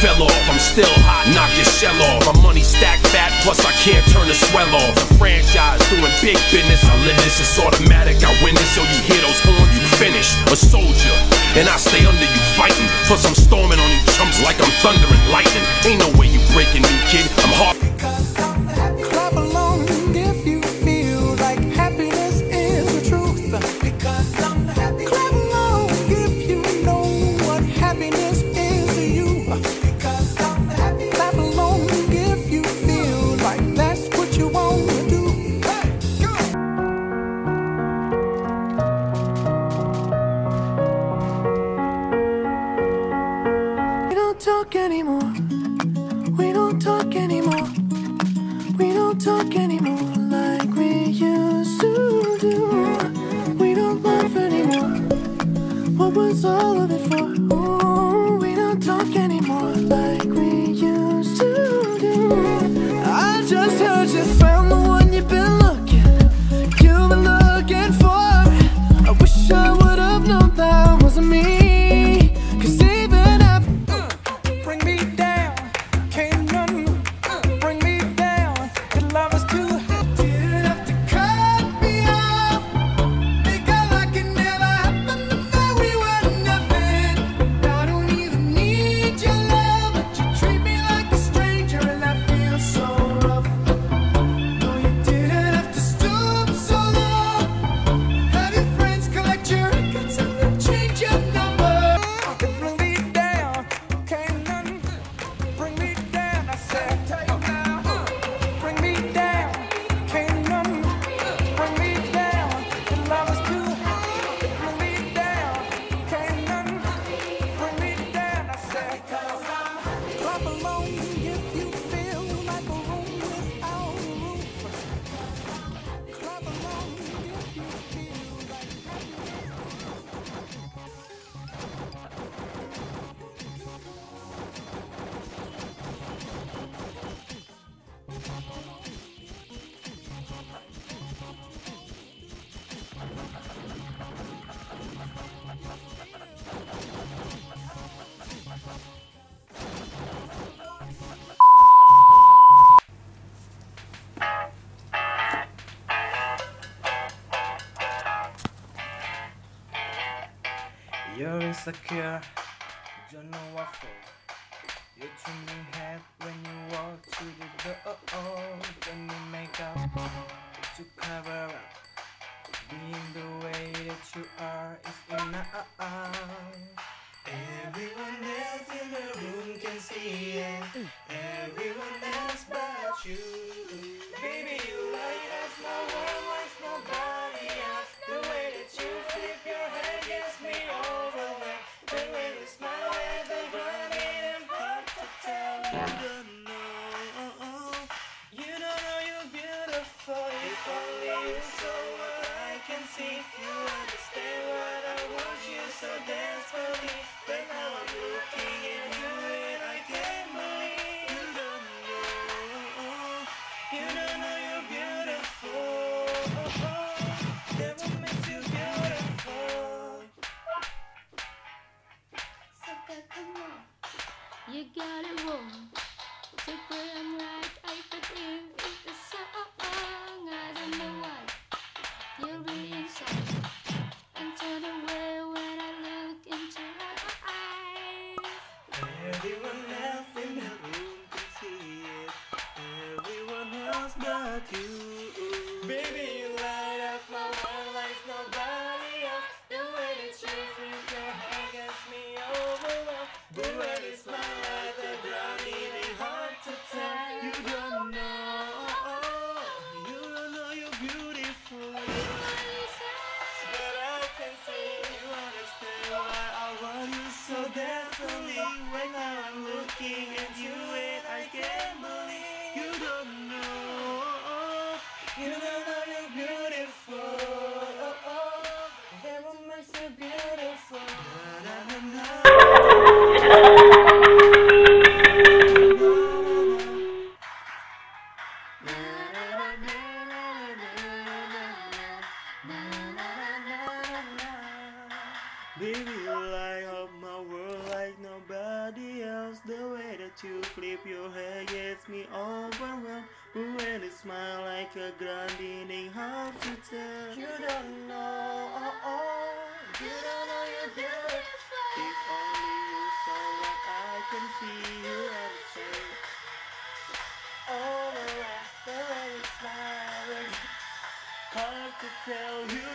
fell off. I'm still hot, knock your shell off. My money stacked fat, plus I can't turn the swell off. A franchise doing big business. I live this, it's automatic. I win this, so you hear those horns, you finish A soldier, and I stay under you fighting. Plus I'm storming on you chumps like I'm thundering lightning. Ain't no way you breaking me so insecure, you know what for. You turn me head when you walk to the door. Oh, oh. Then you make up to cover up. Being the way that you are is enough. Everyone else in the room can see it. Everyone else but you. You got a room right the song. I don't know why you'll and turn away when I look into eyes. Everyone else in the room can see it. Everyone else but you. Like a grinding hard to tell. You don't know, oh, oh, you don't know you're beautiful. If only you saw what I can see, you understand. Oh, the way, the way you smile. Hard to tell, you